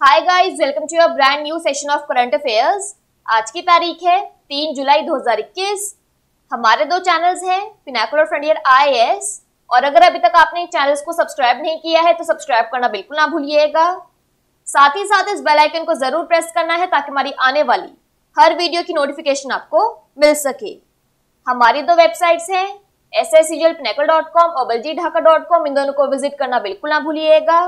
Hi guys welcome to your brand new session of current affairs आज की तारीख है 3 जुलाई 2021 हमारे दो चैनल्स हैं पिनाकुलर फ्रंटियर आईएएस और अगर अभी तक आपने चैनल्स को सब्सक्राइब नहीं किया है तो सब्सक्राइब करना बिल्कुल ना भूलिएगा। साथ ही साथ इस बेल आइकन को ज़रूर प्रेस करना है ताकि हमारी आने वाली हर वीडियो की नोटिफिकेशन आपको मिल सके। हमारी दो वेबसाइट्स हैं एस एस डॉट कॉम और बलजी ढाका डॉट कॉम इन दोनों को विज़िट करना बिल्कुल ना भूलिएगा।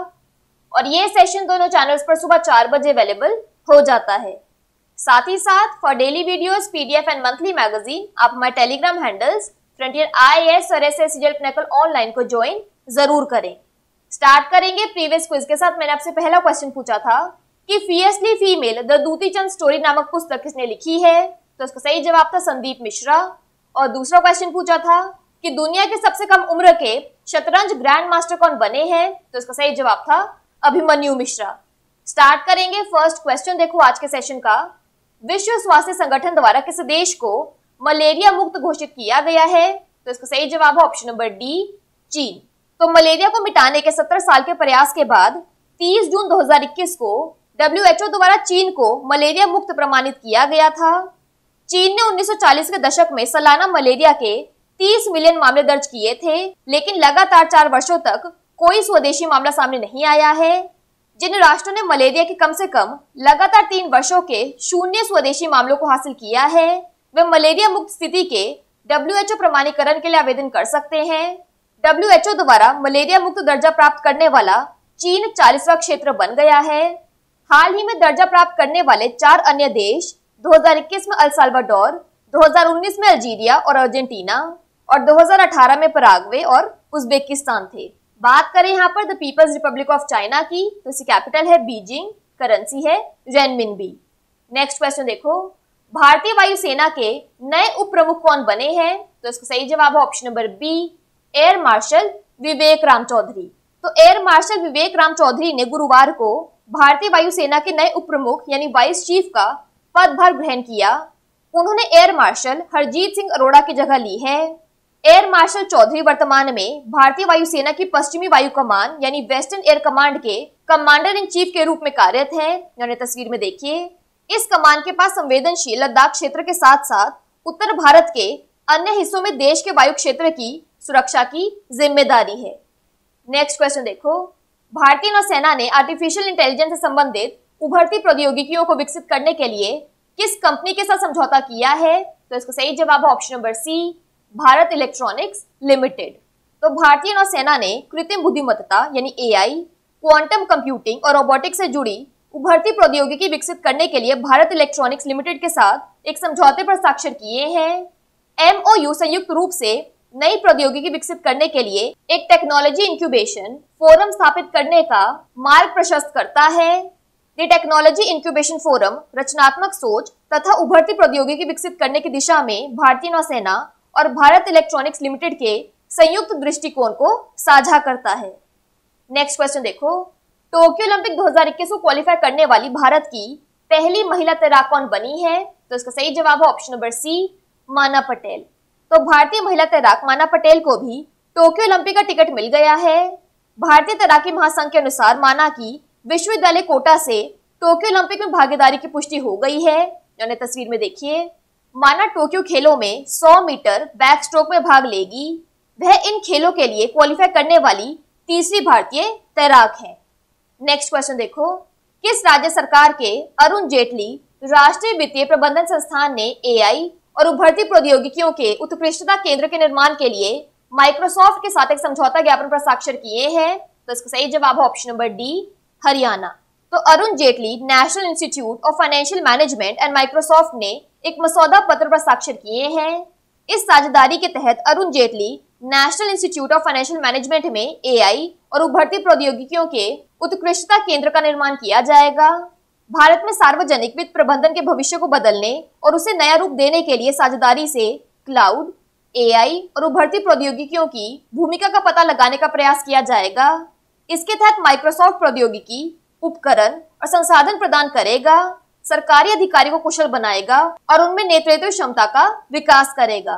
और ये सेशन दोनों चैनल्स पर सुबह चार बजे अवेलेबल हो जाता है। साथ ही साथ for daily videos PDF and monthly magazine आप हमारे Telegram handles Frontier I S और एस एस ऑनलाइन को ज्वाइन ज़रूर करें। स्टार्ट करेंगे प्रीवियस क्विज के साथ। मैंने आपसे पहला क्वेश्चन पूछा था कि फियसली female the Dutee Chand story नामक पुस्तक किसने लिखी है? तो इसका सही जवाब था संदीप मिश्रा। और दूसरा क्वेश्चन पूछा था कि दुनिया के सबसे कम उम्र के शतरंज ग्रैंड मास्टर कौन बने हैं? तो इसका सही जवाब था अभिमन्यु मिश्रा। स्टार्ट करेंगे फ़र्स्ट क्वेश्चन देखो आज के सेशन का। विश्व स्वास्थ्य संगठन द्वारा किस देश को मलेरिया मुक्त घोषित किया गया है? तो इसका सही जवाब है ऑप्शन नंबर डी चीन। तो मलेरिया को मिटाने के 70 साल के प्रयास के बाद 30 जून 2021 को डब्ल्यूएचओ द्वारा चीन को मलेरिया मुक्त प्रमाणित किया गया था। चीन ने 1940 के दशक में सालाना मलेरिया के 30 मिलियन मामले दर्ज किए थे, लेकिन लगातार चार वर्षों तक कोई स्वदेशी मामला सामने नहीं आया है। जिन राष्ट्रों ने मलेरिया के कम से कम लगातार तीन वर्षों के शून्य स्वदेशी मामलों को हासिल किया है, वे मलेरिया मुक्त स्थिति के डब्ल्यूएचओ प्रमाणीकरण के लिए आवेदन कर सकते हैं। डब्ल्यूएचओ द्वारा मलेरिया मुक्त दर्जा प्राप्त करने वाला चीन चालीसवा क्षेत्र बन गया है। हाल ही में दर्जा प्राप्त करने वाले चार अन्य देश 2021 में अल साल्वाडोर 2019 में अल्जीरिया और अर्जेंटीना, और 2018 में पराग्वे और उज्बेकिस्तान थे। बात करें यहाँ पर the People's Republic of China की तो इसकी कैपिटल है बीजिंग करेंसी है रेनमिनबी नेक्स्ट क्वेश्चन देखो. भारतीय वायुसेना के नए उप प्रमुख कौन बने हैं? तो इसका सही जवाब है option number B air marshal Vivek Ram Chaudhary तो एयर मार्शल विवेक राम चौधरी ने गुरुवार को भारतीय वायुसेना के नए उप प्रमुख यानी वाइस चीफ का पदभार ग्रहण किया. उन्होंने एयर मार्शल हरजीत सिंह अरोड़ा की जगह ली है. एयर मार्शल चौधरी वर्तमान में भारतीय वायुसेना की पश्चिमी वायु कमान, यानी वेस्टर्न एयर कमांड के कमांडर इन चीफ के रूप में कार्यरत है। तस्वीर में देखिए, इस कमान के पास संवेदनशील लद्दाख क्षेत्र के साथ साथ उत्तर भारत के अन्य हिस्सों में देश के वायु क्षेत्र की सुरक्षा की ज़िम्मेदारी है। नेक्स्ट क्वेश्चन देखो। भारतीय नौसेना ने आर्टिफिशियल इंटेलिजेंस से संबंधित उभरती प्रौद्योगिकियों को विकसित करने के लिए किस कंपनी के साथ समझौता किया है? तो इसका सही जवाब option number C Bharat electronics limited. तो भारतीय नौसेना ने कृत्रिम बुद्धिमत्ता, यानी एआई क्वांटम कंप्यूटिंग और रोबोटिक्स से जुड़ी उभरती प्रौद्योगिकी विकसित करने के लिए भारत इलेक्ट्रॉनिक्स लिमिटेड के साथ एक समझौते पर साक्षर किए हैं। एमओयू संयुक्त रूप से नई प्रौद्योगिकी विकसित करने के लिए एक टेक्नोलॉजी इंक्यूबेशन फोरम स्थापित करने का मार्ग प्रशस्त करता है। द टेक्नोलॉजी इंक्यूबेशन फोरम रचनात्मक सोच तथा उभरती प्रौद्योगिकी विकसित करने की दिशा में भारतीय नौसेना और भारत इलेक्ट्रॉनिक्स लिमिटेड के संयुक्त दृष्टिकोण को साझा करता है। नेक्स्ट क्वेश्चन देखो। टोक्यो ओलंपिक 2021 को क्वालिफाई करने वाली भारत की पहली महिला तैराक कौन बनी है तो इसका सही जवाब है ऑप्शन नंबर सी माना पटेल। तो भारतीय महिला तैराक माना पटेल को भी टोक्यो ओलंपिक का टिकट मिल गया है। भारतीय तैराकी महासंघ के अनुसार माना की विश्वविद्यालय कोटा से टोक्यो ओलंपिक में भागीदारी की पुष्टि हो गई है। तस्वीर में देखिए। माना टोक्यो खेलों में 100 मीटर बैक स्ट्रोक में भाग लेगी। वह इन खेलों के लिए क्वालिफाई करने वाली तीसरी भारतीय तैराक है। नेक्स्ट क्वेश्चन देखो। किस राज्य सरकार के अरुण जेटली राष्ट्रीय वित्तीय प्रबंधन संस्थान ने एआई और उभरती प्रौद्योगिकियों के उत्कृष्टता केंद्र के निर्माण के लिए माइक्रोसॉफ्ट के साथ एक समझौता ज्ञापन पर साक्षर किए हैं? तो इसका सही जवाब है ऑप्शन नंबर डी हरियाणा। तो Arun Jaitley National Institute of Financial Management and Microsoft ने एक मसौदा पत्र पर साक्षर किए हैं। इस साझेदारी के तहत Arun Jaitley National Institute of Financial Management में एआई और उभरती प्रौद्योगिकियों के उत्कृष्टता केंद्र का निर्माण किया जाएगा। भारत में सार्वजनिक वित्त प्रबंधन के भविष्य को बदलने और उसे नया रूप देने के लिए साझेदारी से क्लाउड एआई और उभरती प्रौद्योगिकियों की भूमिका का पता लगाने का प्रयास किया जाएगा। इसके तहत माइक्रोसॉफ्ट प्रौद्योगिकी उपकरण और संसाधन प्रदान करेगा, सरकारी अधिकारी को कुशल बनाएगा और उनमें नेतृत्व क्षमता का विकास करेगा।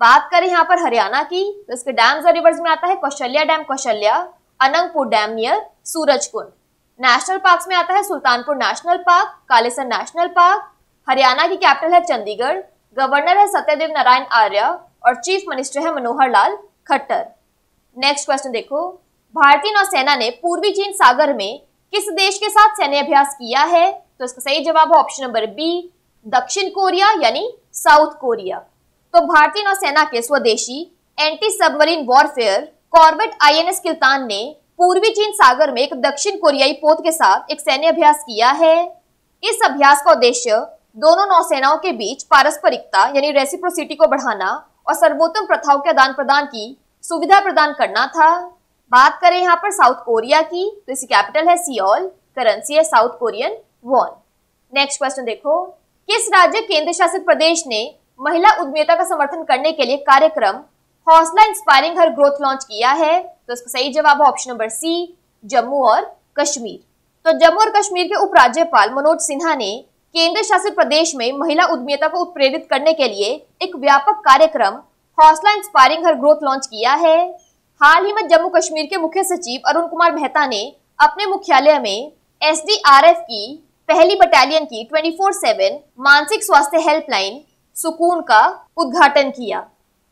बात करें यहाँ पर हरियाणा की तो इसके डैम्स और रिवर्स में आता है Kaushalya dam Kaushalya, Anangpur dam near Surajkund. National park में आता है Sultanpur national park Kalesar national park Haryana की कैपिटल है चंडीगढ़ गवर्नर है सत्यदेव नारायण आर्य और चीफ मिनिस्टर है मनोहर लाल खट्टर। नेक्स्ट क्वेश्चन देखो, भारतीय नौसेना ने पूर्वी चीन सागर में किस देश के साथ सैन्य अभ्यास किया है? तो इसका सही जवाब है ऑप्शन नंबर बी दक्षिण कोरिया, यानी साउथ कोरिया। तो भारतीय नौसेना के स्वदेशी anti submarine warfare corvette INS Kiltan ने पूर्वी चीन सागर में एक दक्षिण कोरियाई पोत के साथ एक सैन्य अभ्यास किया है। इस अभ्यास का उद्देश्य दोनों नौसेनाओं के बीच पारस्परिकता, यानी रेसिप्रोसिटी को बढ़ाना और सर्वोत्तम प्रथाओं के आदान प्रदान की सुविधा प्रदान करना था। बात करें यहाँ पर साउथ कोरिया की तो इसकी कैपिटल है सियोल, करेंसी है South Korean won next question देखो। किस राज्य केंद्र शासित प्रदेश ने महिला उद्यमिता का समर्थन करने के लिए कार्यक्रम हौसला इंस्पायरिंग हर ग्रोथ लॉन्च किया है? तो इसका सही जवाब है ऑप्शन नंबर सी जम्मू और कश्मीर। तो जम्मू और कश्मीर के उपराज्यपाल मनोज सिन्हा ने केंद्र शासित प्रदेश में महिला उद्यमिता को उत्प्रेरित करने के लिए एक व्यापक कार्यक्रम हौसला इंस्पायरिंग हर ग्रोथ लॉन्च किया है। हाल ही में जम्मू कश्मीर के मुख्य सचिव अरुण कुमार मेहता ने अपने मुख्यालय में एसडीआरएफ की पहली बटालियन की 24/7 मानसिक स्वास्थ्य हेल्पलाइन सुकून का उद्घाटन किया।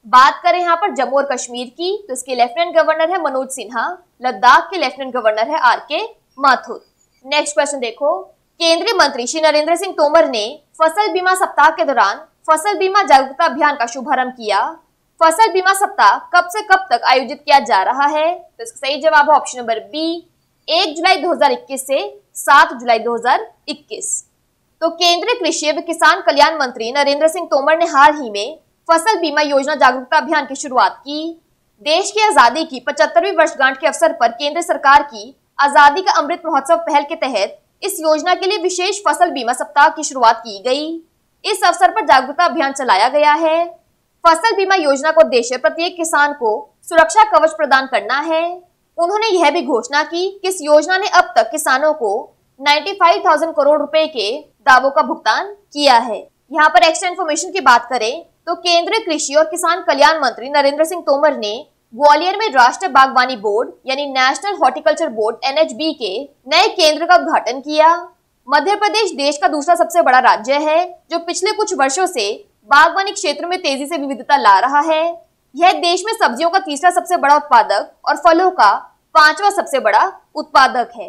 बात करें यहाँ पर जम्मू और कश्मीर की तो इसके लेफ्टिनेंट गवर्नर है मनोज सिन्हा, लद्दाख के लेफ्टिनेंट गवर्नर है आर के माथुर। नेक्स्ट क्वेश्चन देखो। केंद्रीय मंत्री श्री नरेंद्र सिंह तोमर ने फ़सल बीमा सप्ताह के दौरान फ़सल बीमा जागरूकता अभियान का शुभारंभ किया। फ़सल बीमा सप्ताह कब से कब तक आयोजित किया जा रहा है? तो इसका सही जवाब है ऑप्शन नंबर बी, एक जुलाई 2021 से 7 जुलाई 2021 तो केंद्रीय कृषि एवं किसान कल्याण मंत्री नरेंद्र सिंह तोमर ने हाल ही में फ़सल बीमा योजना जागरूकता अभियान की शुरुआत की। देश की आज़ादी की पचहत्तरवीं वर्षगांठ के अवसर पर केंद्र सरकार की आज़ादी का अमृत महोत्सव पहल के तहत इस योजना के लिए विशेष फ़सल बीमा सप्ताह की शुरुआत की गई। इस अवसर पर जागरूकता अभियान चलाया गया है। फ़सल बीमा योजना का उद्देश्य प्रत्येक किसान को सुरक्षा कवच प्रदान करना है। उन्होंने यह भी घोषणा की कि इस योजना ने अब तक किसानों को 95,000 करोड़ रुपए के दावों का भुगतान किया है। यहाँ पर एक्स्ट्रा इन्फॉर्मेशन की बात करें तो केंद्रीय कृषि और किसान कल्याण मंत्री नरेंद्र सिंह तोमर ने ग्वालियर में राष्ट्रीय बागवानी बोर्ड यानी नेशनल हॉर्टिकल्चर बोर्ड एनएचबी के नए केंद्र का उद्घाटन किया। मध्य प्रदेश देश का दूसरा सबसे बड़ा राज्य है जो पिछले कुछ वर्षों से बागवानी क्षेत्र में तेज़ी से विविधता ला रहा है। यह देश में सब्जियों का तीसरा सबसे बड़ा उत्पादक और फलों का पांचवा सबसे बड़ा उत्पादक है।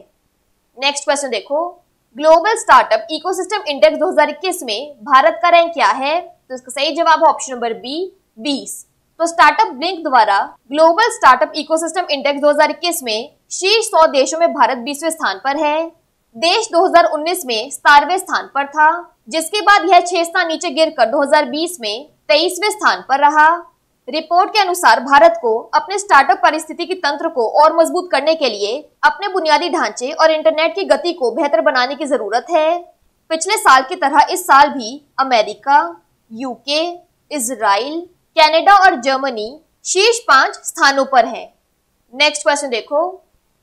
नेक्स्ट क्वेश्चन देखो। ग्लोबल स्टार्टअप इकोसिस्टम इंडेक्स 2021 में भारत का रैंक क्या है? तो इसका सही जवाब ऑप्शन नंबर बी 20 तो स्टार्टअप ब्लिंक द्वारा ग्लोबल स्टार्टअप इकोसिस्टम इंडेक्स 2021 में शीर्ष सौ देशों में भारत बीसवें स्थान पर है। देश 2019 में सतारवे स्थान पर था, जिसके बाद यह छह स्थान नीचे गिरकर 2020 में तेईसवें स्थान पर रहा। रिपोर्ट के अनुसार भारत को अपने स्टार्टअप परिस्थिति तंत्र को और मज़बूत करने के लिए अपने बुनियादी ढांचे और इंटरनेट की गति को बेहतर बनाने की ज़रूरत है। पिछले साल की तरह इस साल भी अमेरिका, यूके इसराइल कनाडा और जर्मनी शीर्ष पाँच स्थानों पर है। नेक्स्ट क्वेश्चन देखो।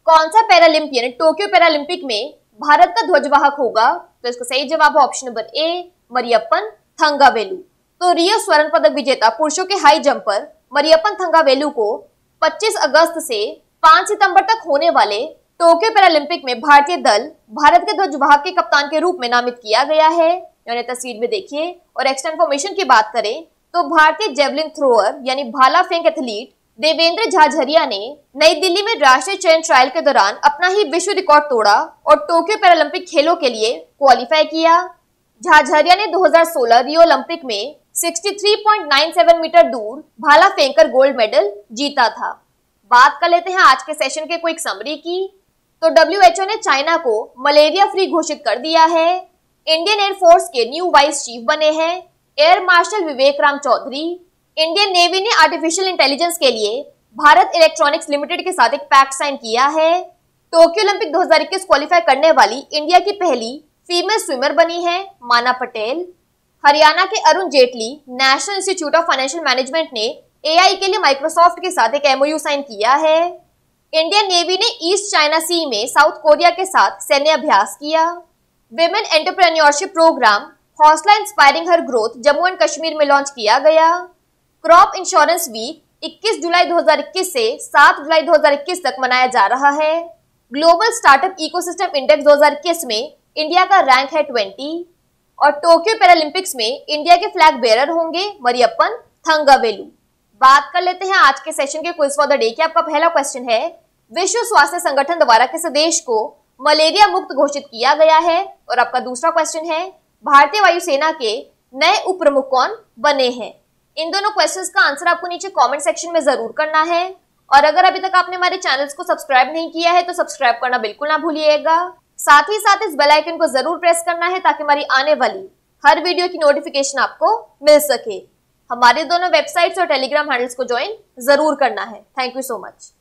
कौन सा पैरालंपियन, टोक्यो पैरालंपिक में भारत का ध्वजवाहक होगा तो इसका सही जवाब है option number A Mariyappan Thangavelu. तो रियो स्वर्ण पदक विजेता पुरुषों के हाई जंपर मरियप्पन थंगावेलू को 25 अगस्त से 5 सितंबर तक होने वाले टोक्यो पैरालंपिक में भारतीय दल, भारत के ध्वजवाहक के कप्तान के रूप में नामित किया गया है। तस्वीर में देखिए, और एक्स्ट्रा इन्फॉर्मेशन की बात करें तो भारतीय जेवलिन थ्रोअर यानी भाला फेंक एथलीट देवेंद्र झाझरिया ने नई दिल्ली में राष्ट्रीय चयन ट्रायल के दौरान अपना ही विश्व रिकॉर्ड तोड़ा और टोक्यो पैरालंपिक खेलों के लिए क्वालिफाई किया। झाझरिया ने 2016 रियो ओलंपिक में 63.97 मीटर दूर भाला फेंककर गोल्ड मेडल जीता था। बात कर लेते हैं आज के सेशन के क्विक समरी की। तो डब्ल्यू ने चाइना को मलेरिया फ्री घोषित कर दिया है। इंडियन एयरफोर्स के न्यू वाइस चीफ बने हैं। Air marshal Vivek Ram Chaudhary Indian navy ने आर्टिफिशियल इंटेलिजेंस के लिए भारत इलेक्ट्रॉनिक्स लिमिटेड के साथ एक पैक्ट साइन किया है। टोक्यो ओलंपिक 2021 क्वालिफाई करने वाली इंडिया की पहली फीमेल स्विमर बनी है माना पटेल हरियाणा के Arun Jaitley National Institute of Financial Management ने एआई के लिए माइक्रोसॉफ्ट के साथ एक एमओयू साइन किया है। इंडियन नेवी ने ईस्ट चाइना सी में साउथ कोरिया के साथ सैन्य अभ्यास किया। Women entrepreneurship programme Hausla inspiring her growth Jammu and Kashmir में लॉन्च किया गया। क्रॉप इंश्योरेंस वीक 21 जुलाई 2021 से 7 जुलाई 2021 तक मनाया जा रहा है। ग्लोबल स्टार्टअप इकोसिस्टम इंडेक्स 2021 में इंडिया का रैंक है 20 और टोक्यो पैरालंपिक्स में इंडिया के फ्लैग बेरर होंगे मरियप्पन थंगावेलू। बात कर लेते हैं आज के सेशन के क्विज फॉर द डे की। आपका पहला क्वेश्चन है, विश्व स्वास्थ्य संगठन द्वारा किस देश को मलेरिया मुक्त घोषित किया गया है? और आपका दूसरा क्वेश्चन है, भारतीय वायुसेना के नए उप प्रमुख कौन बने हैं? इन दोनों क्वेश्चंस का आंसर आपको नीचे कमेंट सेक्शन में ज़रूर करना है। और अगर अभी तक आपने हमारे चैनल्स को सब्सक्राइब नहीं किया है तो सब्सक्राइब करना बिल्कुल ना भूलिएगा। साथ ही साथ इस बेल आइकन को ज़रूर प्रेस करना है, ताकि हमारी आने वाली हर वीडियो की नोटिफिकेशन आपको मिल सके। हमारे दोनों वेबसाइट्स और टेलीग्राम हैंडल्स को ज्वाइन ज़रूर करना है। Thank you so much